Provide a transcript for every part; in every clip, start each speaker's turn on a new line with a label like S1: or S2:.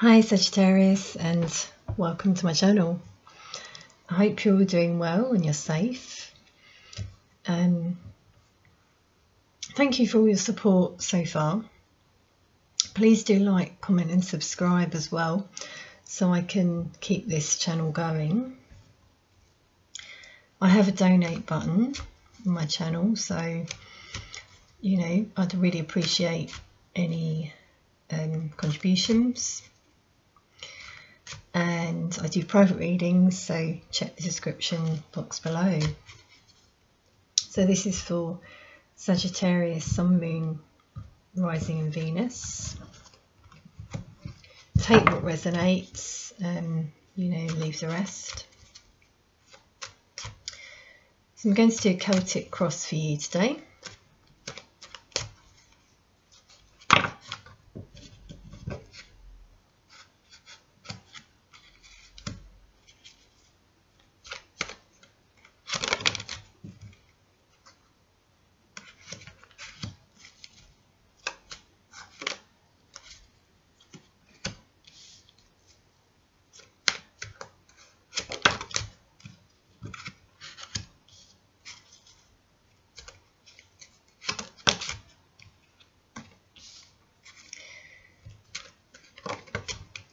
S1: Hi Sagittarius and welcome to my channel. I hope you're doing well and you're safe. Um, thank you for all your support so far. Please do like, comment and subscribe as well so I can keep this channel going. I have a donate button on my channel so you know I'd really appreciate any um, contributions and I do private readings so check the description box below. So this is for Sagittarius Sun Moon Rising in Venus. Take what resonates um, you know leave the rest. So I'm going to do a Celtic cross for you today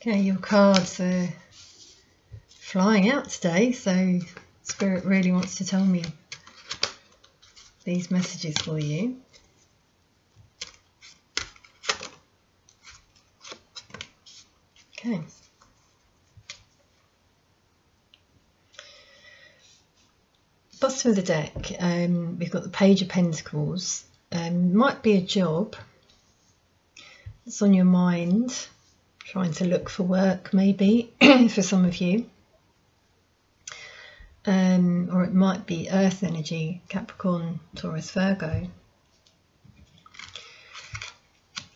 S1: Okay, your cards are flying out today, so Spirit really wants to tell me these messages for you. Okay. Bottom of the deck, um, we've got the Page of Pentacles. Um, might be a job that's on your mind trying to look for work maybe for some of you. Um, or it might be earth energy, Capricorn, Taurus, Virgo.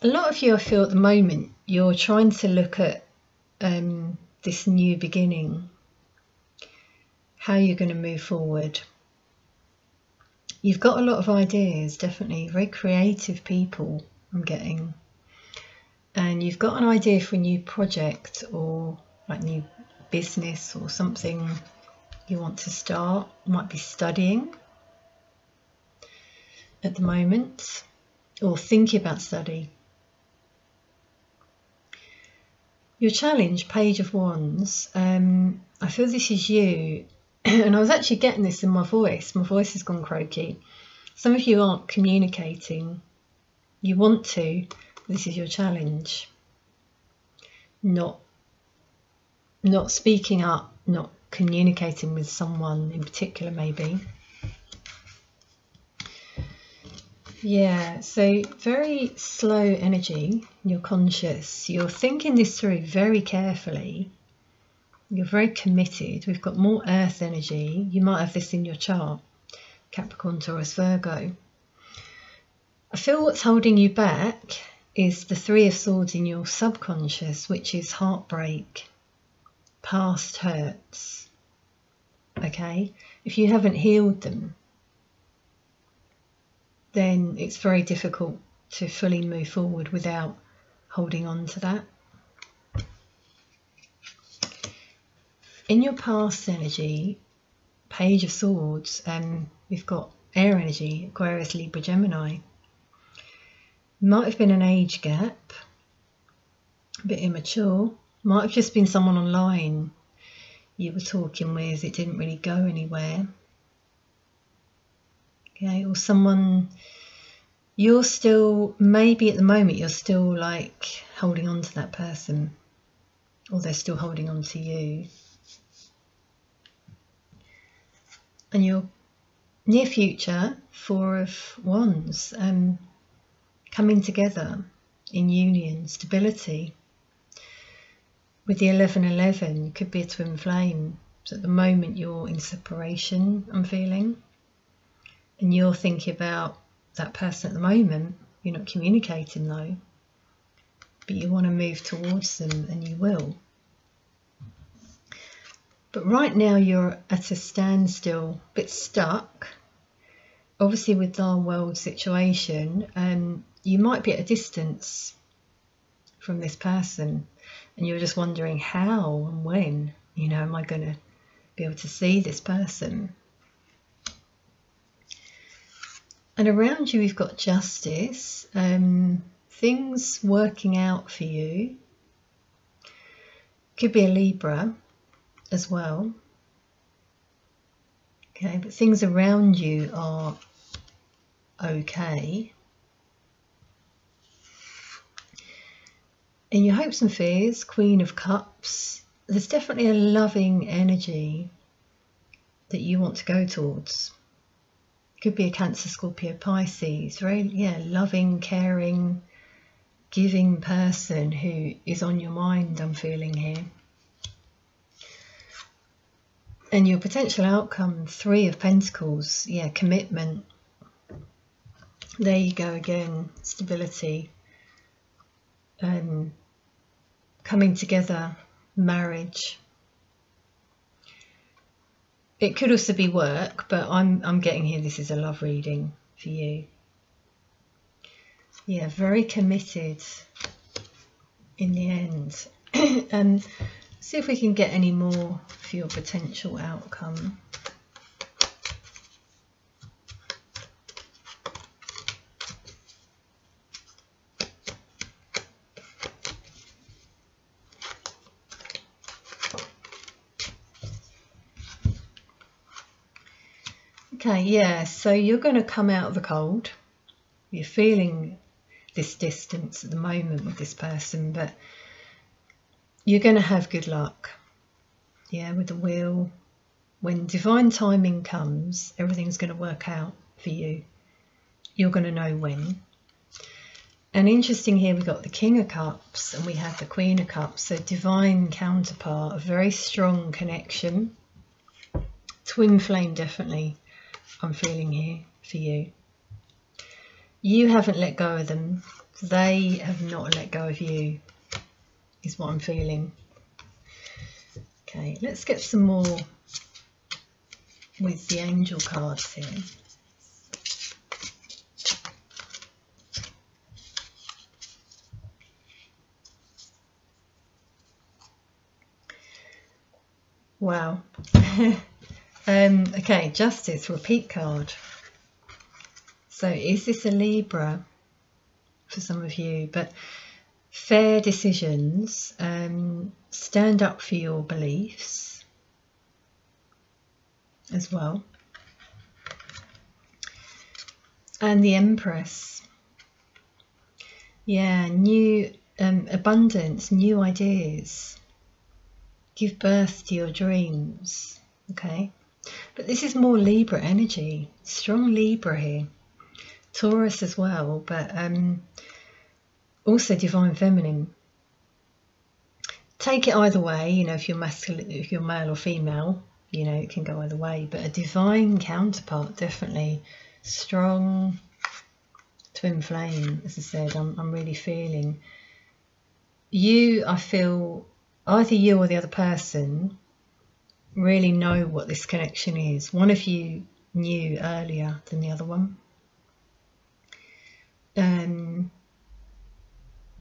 S1: A lot of you, I feel at the moment, you're trying to look at um, this new beginning, how you're going to move forward. You've got a lot of ideas, definitely, very creative people I'm getting and you've got an idea for a new project or like new business or something you want to start, you might be studying at the moment or thinking about study. Your challenge, Page of Wands, um, I feel this is you, and I was actually getting this in my voice. My voice has gone croaky. Some of you aren't communicating. You want to, this is your challenge. Not not speaking up, not communicating with someone in particular maybe. Yeah, so very slow energy, you're conscious, you're thinking this through very carefully, you're very committed. We've got more earth energy, you might have this in your chart, Capricorn, Taurus, Virgo. I feel what's holding you back is the Three of Swords in your subconscious, which is heartbreak, past hurts. Okay, if you haven't healed them, then it's very difficult to fully move forward without holding on to that. In your past energy, Page of Swords, um, we've got air energy, Aquarius, Libra, Gemini. Might have been an age gap, a bit immature. Might have just been someone online you were talking with, it didn't really go anywhere. Okay, or someone you're still, maybe at the moment, you're still like holding on to that person, or they're still holding on to you. And your near future, Four of Wands. Um, coming together in union, stability. With the 1111, you could be a twin flame. So at the moment you're in separation, I'm feeling, and you're thinking about that person at the moment. You're not communicating though, but you want to move towards them and you will. But right now you're at a standstill, a bit stuck. Obviously, with our world situation, um, you might be at a distance from this person. and you're just wondering how and when, you know, am I going to be able to see this person? And around you, we've got justice, um, things working out for you. Could be a Libra as well. Okay, but things around you are okay. In your hopes and fears, Queen of Cups, there's definitely a loving energy that you want to go towards. Could be a Cancer, Scorpio, Pisces, very, yeah, loving, caring, giving person who is on your mind, I'm feeling here. And your potential outcome, Three of Pentacles, yeah, commitment. There you go again, stability, um, coming together, marriage. It could also be work, but I'm I'm getting here. This is a love reading for you. Yeah, very committed in the end. and um, see if we can get any more for your potential outcome. Okay, yeah, so you're going to come out of the cold. You're feeling this distance at the moment with this person, but you're going to have good luck. Yeah, with the wheel. When divine timing comes, everything's going to work out for you. You're going to know when. And interesting here, we've got the King of Cups and we have the Queen of Cups. So divine counterpart, a very strong connection. Twin flame, definitely, I'm feeling here for you. You haven't let go of them. They have not let go of you, is what I'm feeling. Okay, let's get some more with the angel cards here. Wow. um, okay, justice, repeat card. So is this a Libra for some of you? But fair decisions, um, stand up for your beliefs as well. And the Empress. Yeah, new um, abundance, new ideas. Give birth to your dreams. Okay. But this is more Libra energy. Strong Libra here. Taurus as well, but um, also divine feminine. Take it either way, you know, if you're masculine, if you're male or female, you know, it can go either way. But a divine counterpart, definitely strong twin flame. As I said, I'm, I'm really feeling you. I feel either you or the other person really know what this connection is. One of you knew earlier than the other one. Um,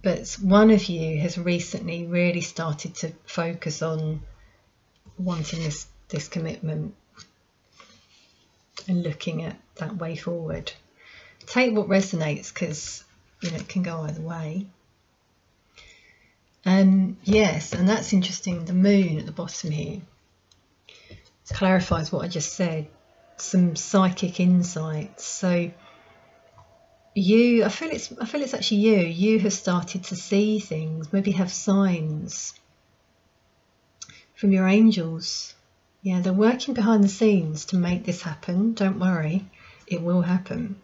S1: but one of you has recently really started to focus on wanting this, this commitment and looking at that way forward. Take what resonates because you know it can go either way. Um, yes, and that's interesting. The moon at the bottom here clarifies what I just said. Some psychic insights. So you i feel it's i feel it's actually you you have started to see things maybe have signs from your angels yeah they're working behind the scenes to make this happen don't worry it will happen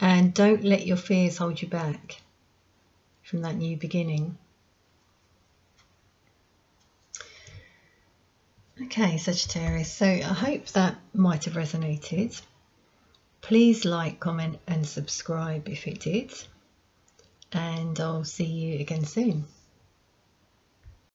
S1: and don't let your fears hold you back from that new beginning okay Sagittarius so I hope that might have resonated Please like, comment and subscribe if it did. And I'll see you again soon.